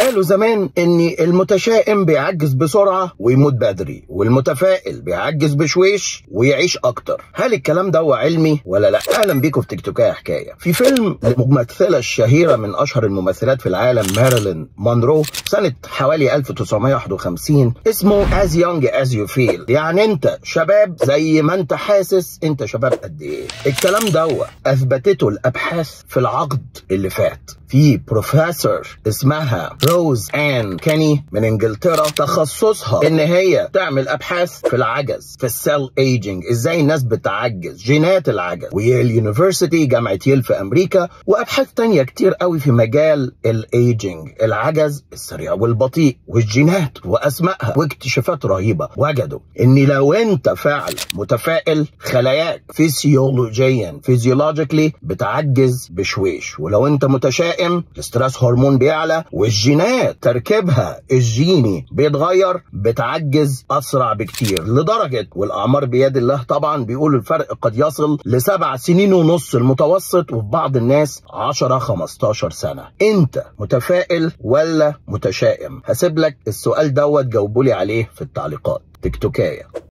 قالوا زمان ان المتشائم بيعجز بسرعة ويموت بدري والمتفائل بيعجز بشويش ويعيش أكتر. هل الكلام ده علمي ولا لأ؟ أهلا بيكم في تيك توكاية حكاية. في فيلم للممثله الشهيرة من أشهر الممثلات في العالم ماريلين مونرو سنة حوالي 1951 اسمه as young as you feel. يعني أنت شباب زي ما أنت حاسس أنت شباب قد إيه. الكلام ده أثبتته الأبحاث في العقد اللي فات. في بروفيسور اسمها روز ان كيني من إنجلترا تخصصها إن هي تعمل أبحاث في العجز في ال cell aging إزاي الناس بتعجز جينات العجز. و Yale University جامعة ييل في أمريكا وأبحاث تانية كتير قوي في مجال الايجينج العجز السريع والبطيء والجينات وأسمائها واكتشافات رهيبة. وجدوا إن لو أنت فعلا متفائل خلاياك فيسيولوجيا physiologically بتعجز بشويش. ولو أنت متشائم ال stress hormone بيعلى والجينات تركيبها الجيني بيتغير بتعجز أسرع بكتير. لدرجة والأعمار بيد الله طبعا بيقول الفرق قد يصل لسبع سنين ونص المتوسط وفي بعض الناس 10 15 سنة. أنت متفائل ولا متشائم؟ هسيب لك السؤال دوت جاوبولي عليه في التعليقات. تيك توكايه